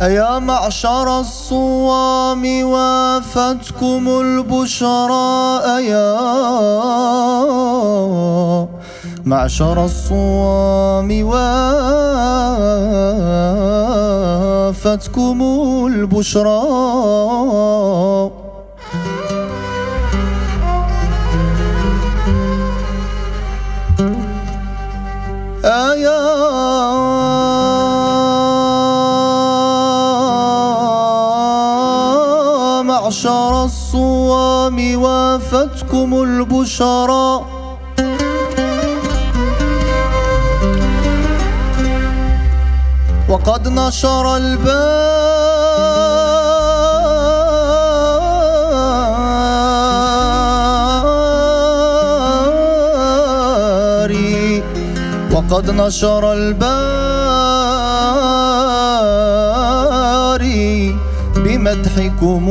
أيا معشر الصوام وافتكم البشرى أيا معشر الصوام وافتكم البشرى. معشر الصوام وافتكم البشرى. وقد نشر الباري. وقد نشر الباري بمدحكم.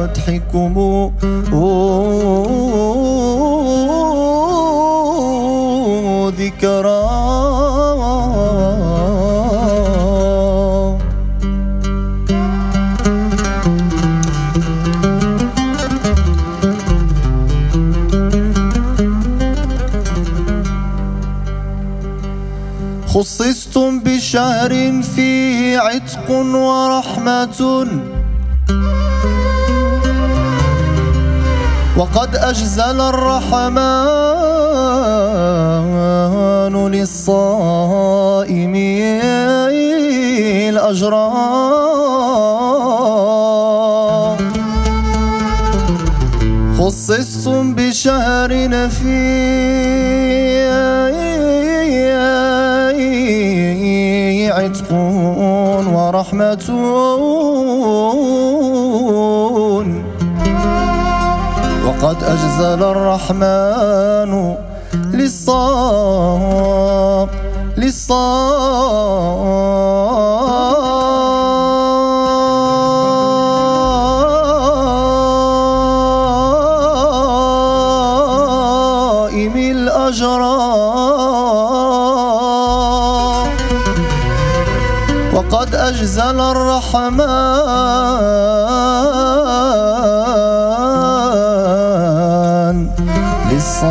بمدحكم ذكرى. خصصتم بشهر فيه عتق ورحمة. وقد أجزل الرحمن للصائمين الأجرى خصصتم بشهر فيه عتق ورحمة. وقد أجزل الرحمن للصام للصائم الأجرى وقد أجزل الرحمن للصائم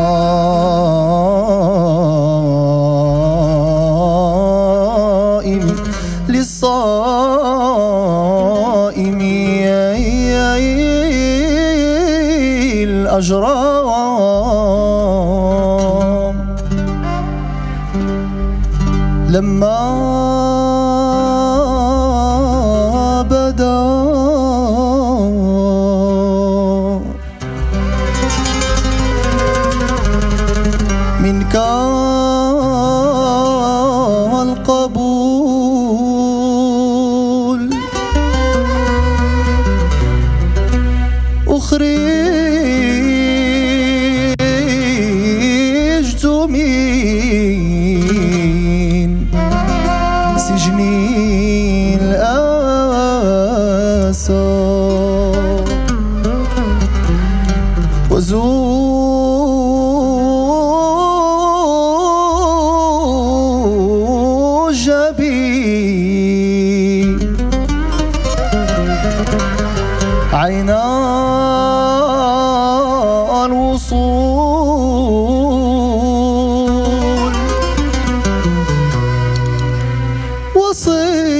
للصائم الأجرام. لما você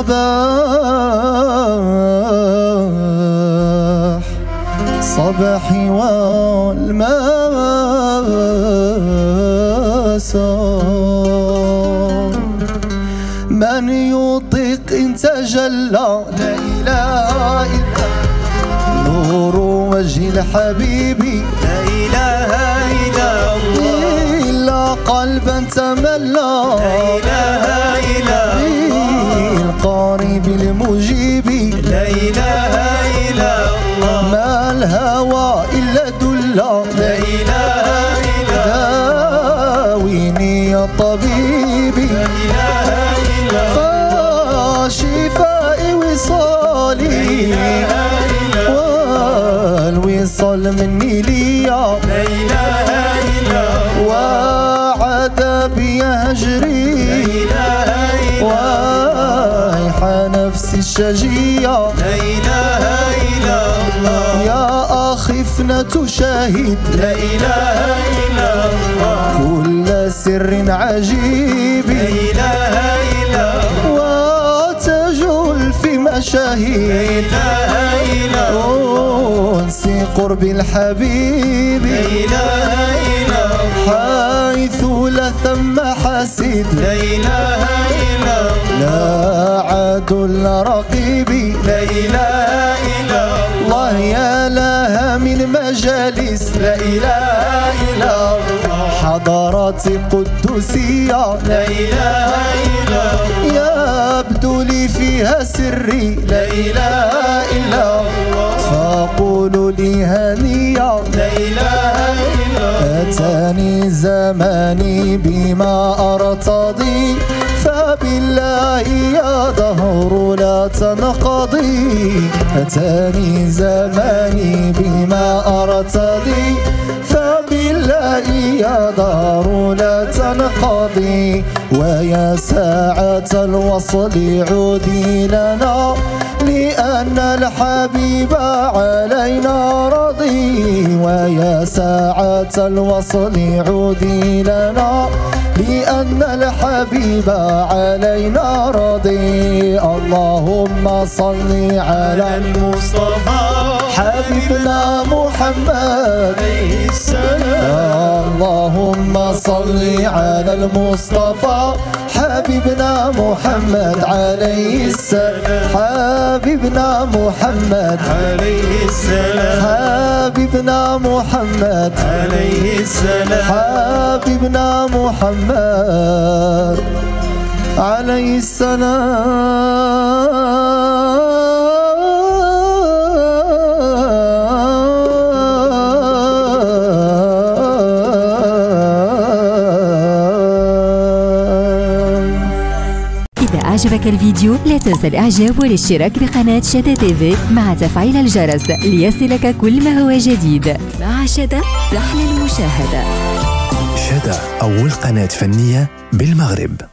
صباح صباحي والمساء من يطيق تجلى لا إله إلا نور وجه الحبيب لا إله إلا الله. إلا قلبا تملى. لا إله القريب المجيب. لا إله إلا الله. ما الهوى إلا دلا لا إله إلا داويني يا طبيبي لا إله إلا فشفائي وصالي. والوصال مني ليا. لا إله إلا وعذابي يهجري الشجية لا إله إلا الله. يا أخي فنة شاهد لا إله إلا الله. كل سر عجيب. لا إله إلا الله. وتجول في مشاهد لا إله إلا الله. أنسي قرب الحبيب. لا إله إلا الله. حيث لا ثم حاسد لا إله عدل رقيبي. لا إله إلا الله. يا لها من مجالس. لا إله إلا الله. حضرات قدسية لا إله إلا الله. يبدو لي فيها سري. لا إله إلا الله. فقولوا لي هنيا لا إله إلا الله. أتاني زماني بما أرتضي فبالله يا دهر لا تنقضي. أتاني زماني بما أرتضي فبالله يا دار لا تنقضي. ويا ساعة الوصل عودي لنا لأن الحبيب علينا رضي ويا ساعة الوصل عودي لنا لأن الحبيب علينا رضي اللهم صل على المصطفى حبيبنا محمد. عليه السلام اللهم صل على المصطفى حبيبنا محمد عليه السلام. حبيبنا محمد عليه السلام. حبيبنا محمد عليه السلام. حبيبنا محمد عليه السلام. أعجبك الفيديو؟ لا تنسى الإعجاب والاشتراك بقناة شتا تيفي مع تفعيل الجرس ليصلك كل ما هو جديد. مع شتا تحلى المشاهدة. شدا أول قناة فنية بالمغرب.